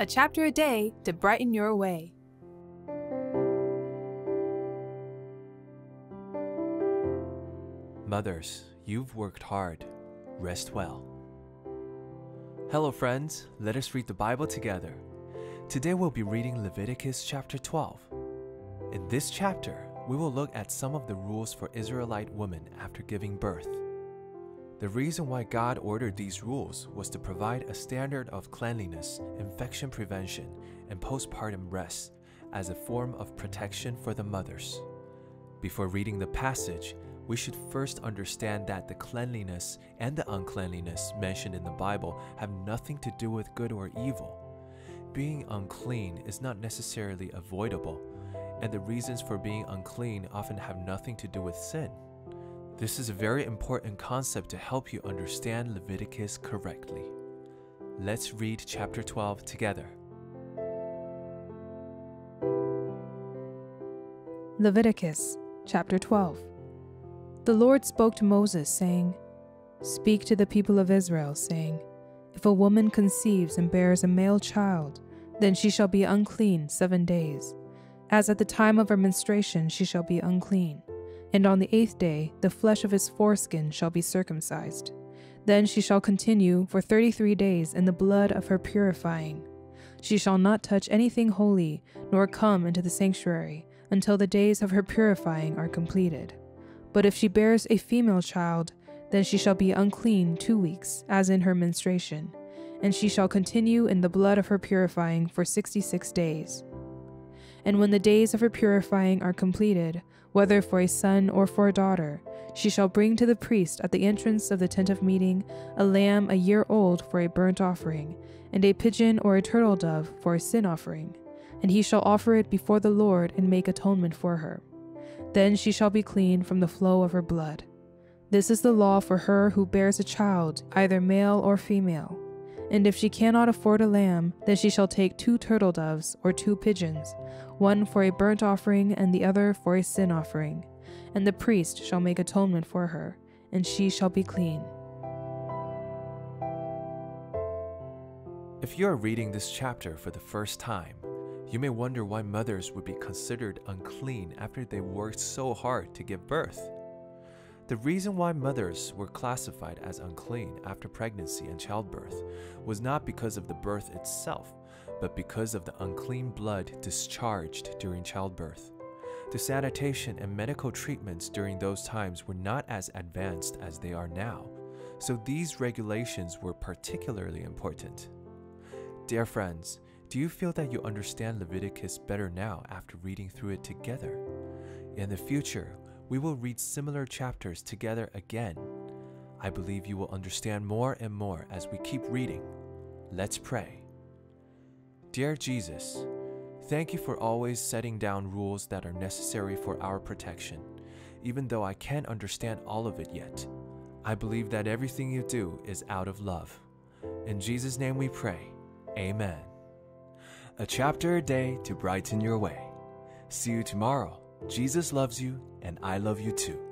a chapter a day to brighten your way. Mothers, you've worked hard. Rest well. Hello, friends. Let us read the Bible together. Today we'll be reading Leviticus chapter 12. In this chapter, we will look at some of the rules for Israelite women after giving birth. The reason why God ordered these rules was to provide a standard of cleanliness, infection prevention, and postpartum rest as a form of protection for the mothers. Before reading the passage, we should first understand that the cleanliness and the uncleanliness mentioned in the Bible have nothing to do with good or evil. Being unclean is not necessarily avoidable, and the reasons for being unclean often have nothing to do with sin. This is a very important concept to help you understand Leviticus correctly. Let's read chapter 12 together. Leviticus chapter 12 The Lord spoke to Moses, saying, Speak to the people of Israel, saying, If a woman conceives and bears a male child, then she shall be unclean seven days. As at the time of her menstruation she shall be unclean. And on the eighth day the flesh of his foreskin shall be circumcised. Then she shall continue for thirty three days in the blood of her purifying. She shall not touch anything holy, nor come into the sanctuary, until the days of her purifying are completed. But if she bears a female child, then she shall be unclean two weeks, as in her menstruation, and she shall continue in the blood of her purifying for sixty six days. And when the days of her purifying are completed, whether for a son or for a daughter, she shall bring to the priest at the entrance of the tent of meeting a lamb a year old for a burnt offering, and a pigeon or a turtle dove for a sin offering. And he shall offer it before the Lord and make atonement for her. Then she shall be clean from the flow of her blood. This is the law for her who bears a child, either male or female. And if she cannot afford a lamb, then she shall take two turtle doves or two pigeons, one for a burnt offering and the other for a sin offering. And the priest shall make atonement for her, and she shall be clean. If you are reading this chapter for the first time, you may wonder why mothers would be considered unclean after they worked so hard to give birth. The reason why mothers were classified as unclean after pregnancy and childbirth was not because of the birth itself, but because of the unclean blood discharged during childbirth. The sanitation and medical treatments during those times were not as advanced as they are now, so these regulations were particularly important. Dear friends, do you feel that you understand Leviticus better now after reading through it together? In the future, we will read similar chapters together again. I believe you will understand more and more as we keep reading. Let's pray. Dear Jesus, thank you for always setting down rules that are necessary for our protection, even though I can't understand all of it yet. I believe that everything you do is out of love. In Jesus' name we pray. Amen. A chapter a day to brighten your way. See you tomorrow. Jesus loves you, and I love you too.